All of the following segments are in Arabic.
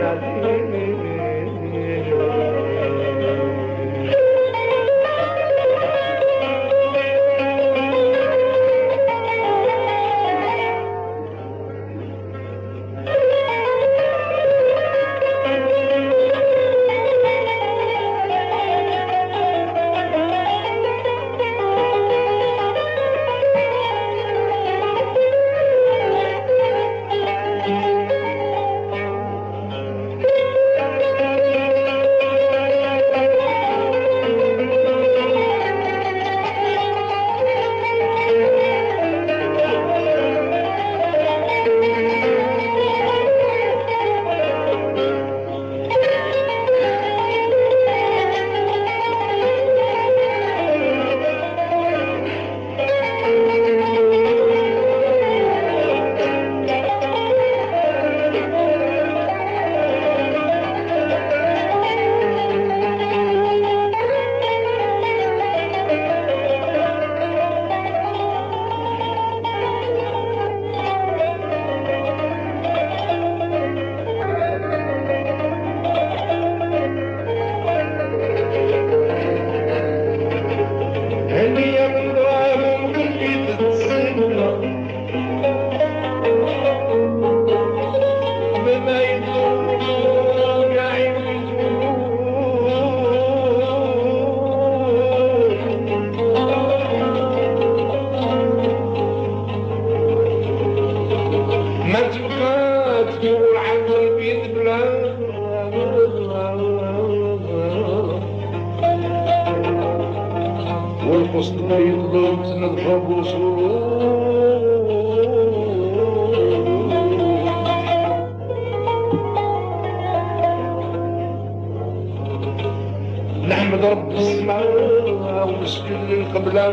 नदी نحمد رب السماء ونسكن للقبلة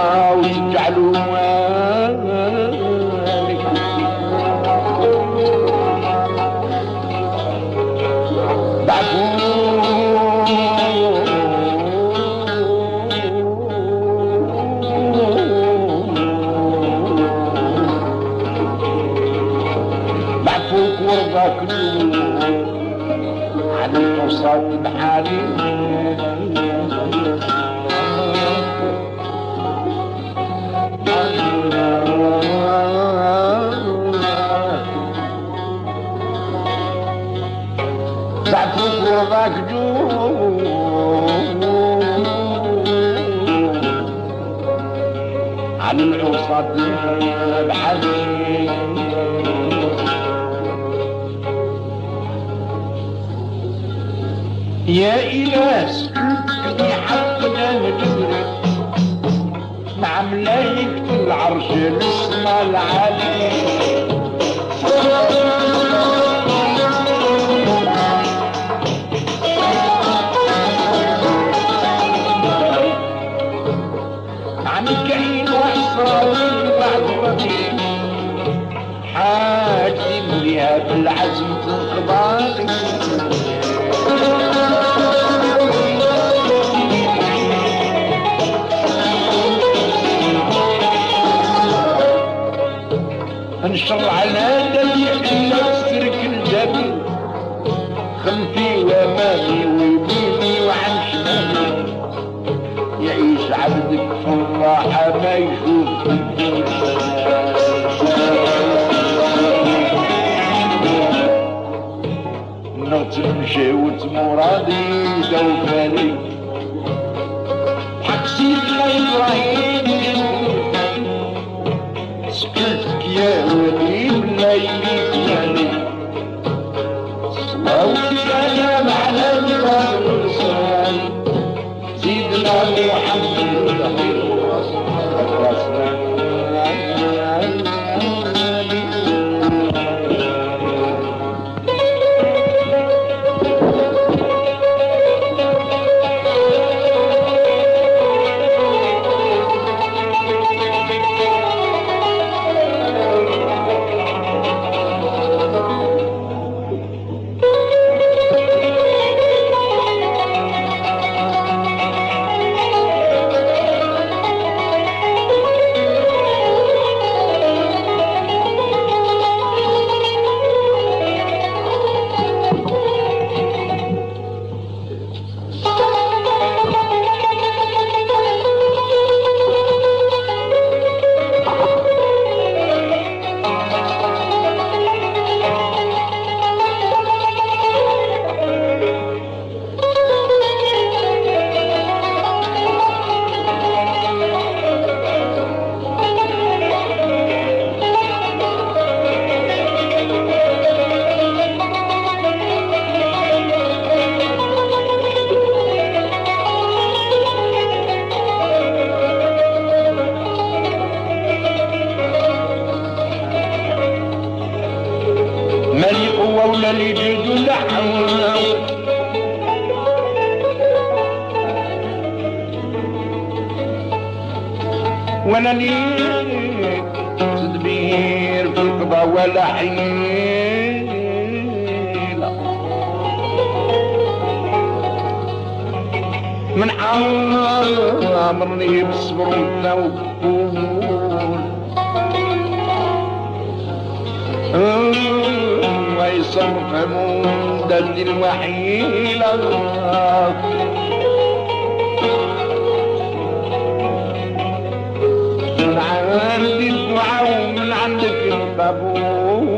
الله ويجعلوا بعفوك ورضاك عن المصاب حالي. عبيب حبيب يا إلاس في حقنا نجري مع ملايكة العرش نسمع العالم. محمد ولا لي تدبير في القضاء ولا حيلة من عمرني بالصبر والتوكل ما يصرف مدد الوحيلة من عندك القبول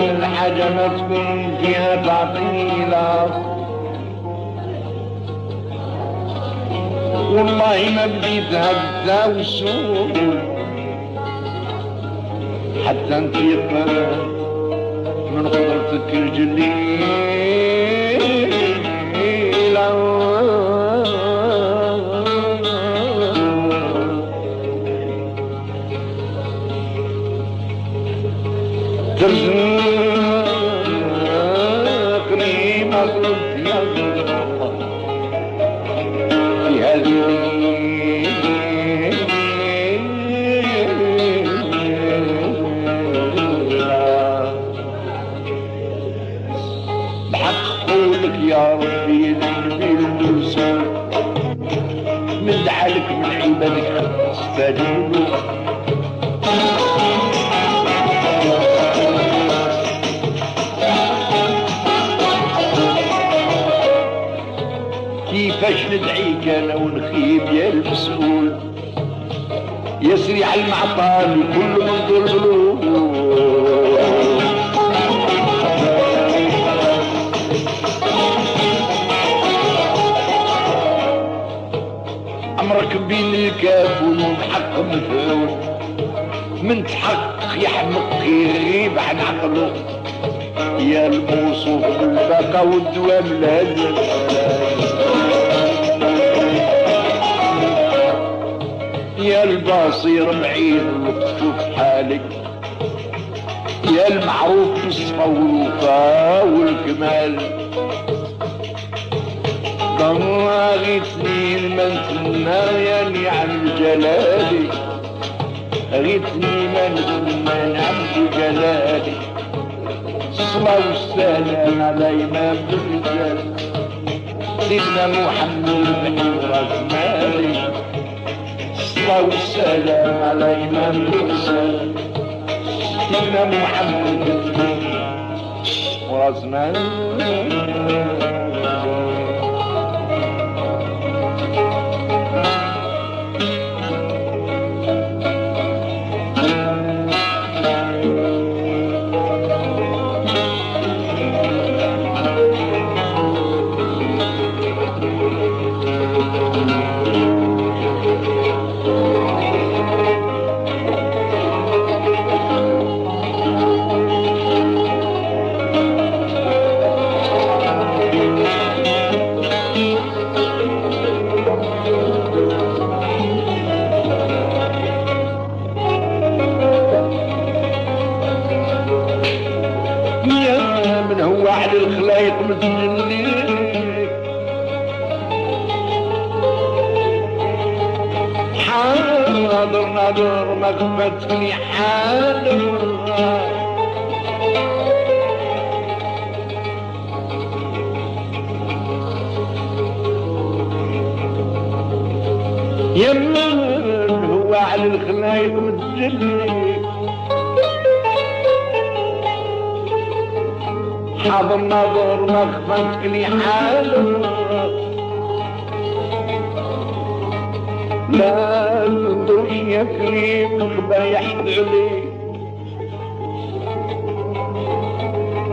والحاجة ما تكون فيها تعطيلة والله ما بديت هدا وسول حتى نفيق من قدرتك الجليلة كيفاش ندعيك أنا ونخيب يا المسؤول؟ يسري على المعطال كل من ضرب والحق مفعول من تحقق يحمق يغيب عن عقله. يا الموصوف بالبقاء والدوام الهزل يا البصير بعيد وتشوف حالك. يا المعروف بالصفا والوفاء والكمال. ضاغتني المنتنى يا نعم جلالي. غيتني ما نتمنى نعم جلالي. الصلاة والسلام على إمام الرجال سيدنا محمد بن راس مالي الصلاة والسلام على إمام الرجال سيدنا محمد بن راس هو على الخلايق متجني حاضر ناظر ما كفتني حاضر. يا من هو على الخلايق متجني ما خفتك لي حاله لا تدرش يا كريم الخبايح عليك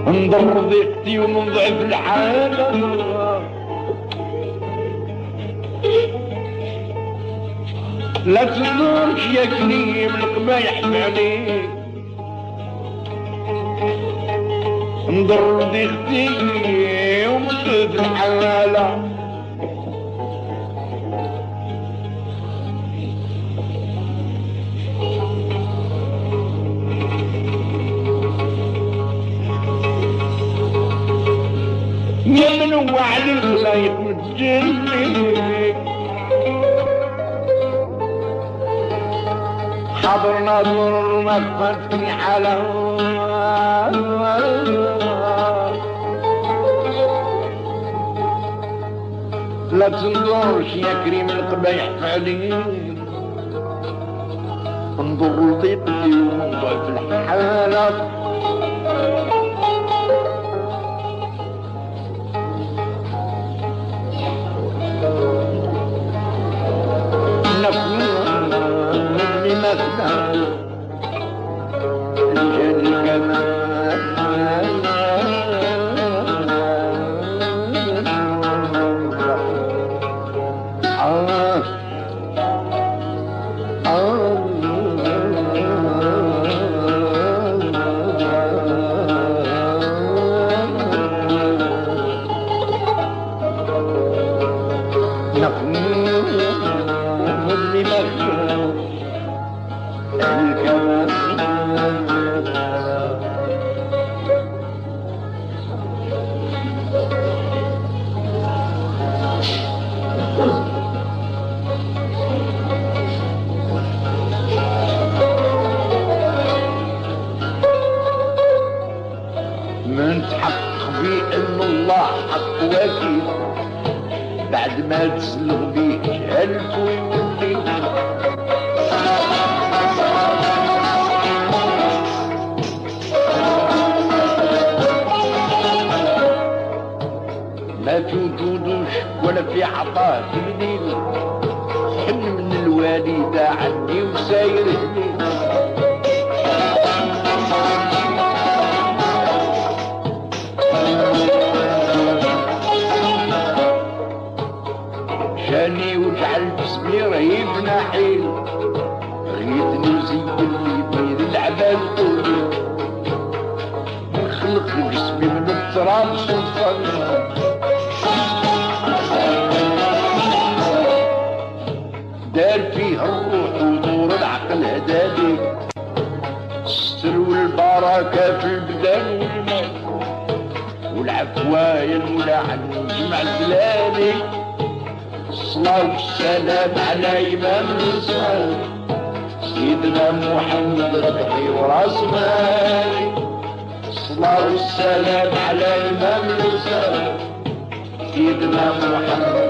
انظر ضيقتي ونضعف الحالة لا تدرش يا كريم القبايح عليك انظر دختي ومسد حالة من وعد الخير متجني حضرنا ضر مكبتي على لا تنظرش يا كريم القبايح فعلي. انظر لضيقتي ومنظر في الحالة من تبديل حن من الوالدة عني وساير الليل في البدن والمال والعفوايا الملاحن جمع الزلالي الصلاة والسلام على إمام الرسال سيدنا محمد ربحي وراس مالي الصلاة والسلام على إمام الرسال سيدنا محمد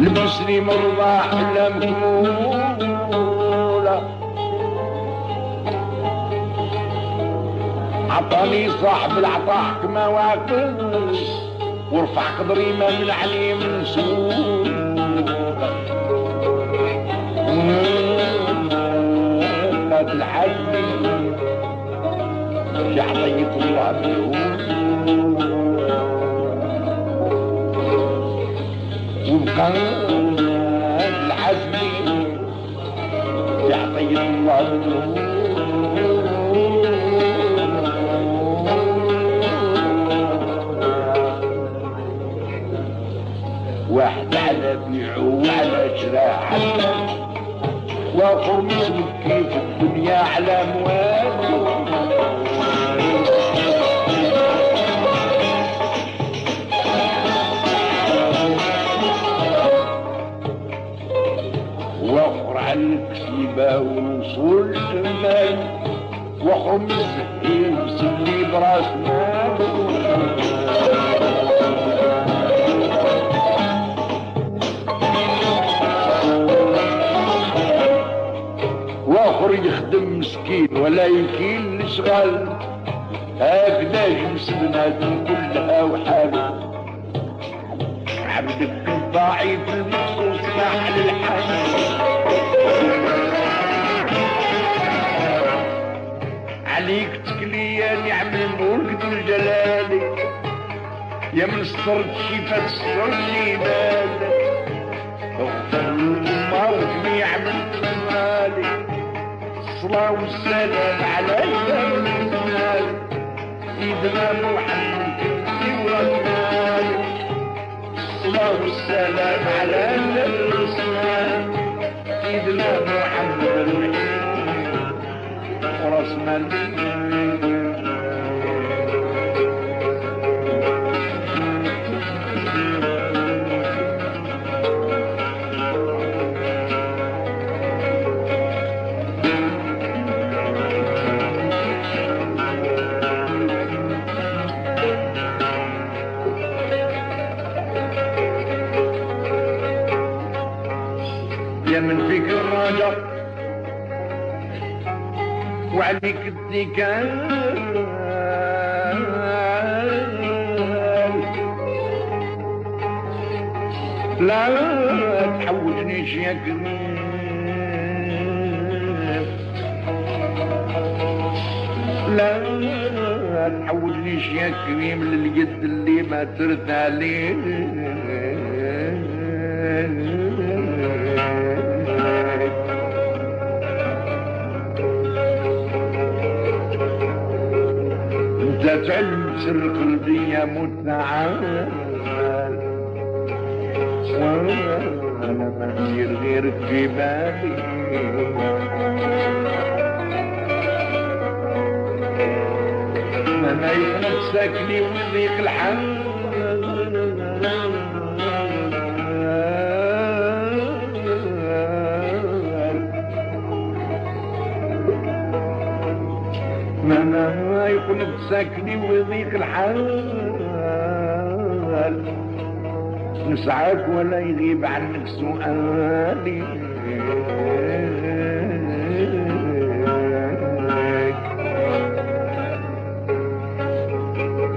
لبسني مرضى احلام كمولة عطاني صاحب العطاء كما واكل ورفع قدري ما من عليه من سوء. قد الحج شعطية الله بالهود وبقى العزم شعطية الله واحد على بيعه وعلى شراع واخر مسلم كيف الدنيا على امواله الكسيبة ووصول المال واخر مسكين مسلي براس واخر يخدم مسكين ولا يكيل الشغل هكذا جنس بنادم كلها وحاله عبدك الضعيف المخصوص محل الحي عليك تكليا نعم الملك ذو الجلال يا من سترت شيفة سترت لي بالك. أغفر الأمة وجميع من تمالك الصلاة والسلام على المال سيدنا محمد كنتي ورسال الصلاة والسلام على الرسول سيدنا وراس التكال لا تحوجنيش يا كريم لا تحوجنيش يا كريم لليد اللي ما ترد عليه. قلبي يا متعال وأنا ما ندير غيرك في بالي أنا يتنسك لي ويضيق الحال. تسكني ويضيق الحال. نسعاك ولا يغيب عنك سؤالي.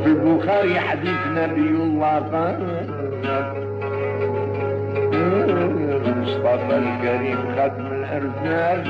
في البخاري حديث نبي الله قال المصطفى الكريم ختم الارسال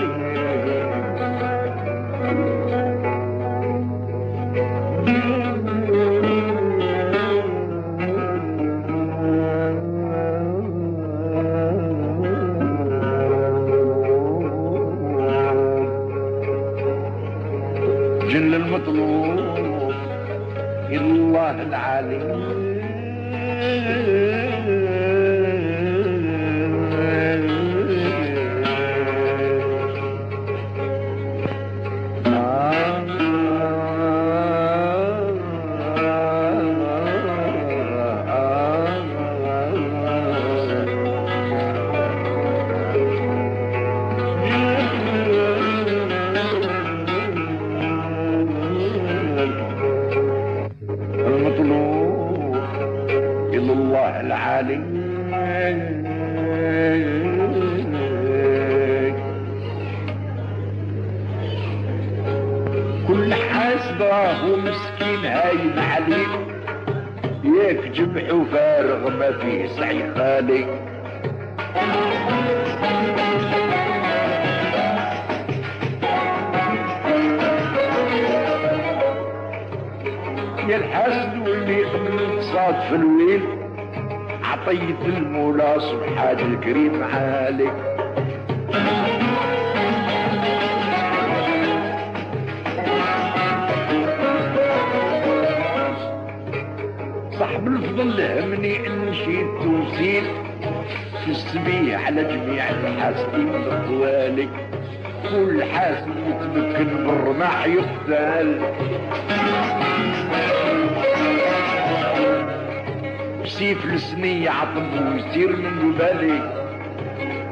سعي خالي يا الحسن واللي صاد في الويل عطيت المولى سبحان الكريم عالي. صاحب الفضل همني إن شيت توصيل في السبيع على جميع الحاسدين الطوالي كل حاسد يتمكن بالرماح يقتل سيف السنية عطب ويسير من قبالي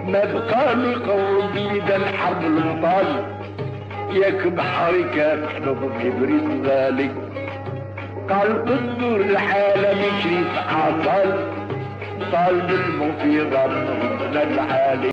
ما بقى له يقرب ميدان حرب البطال ياك بحري كان حلو بإبريد غالي قال تدور العالم شريف عطل طالب الموت يغنى العالي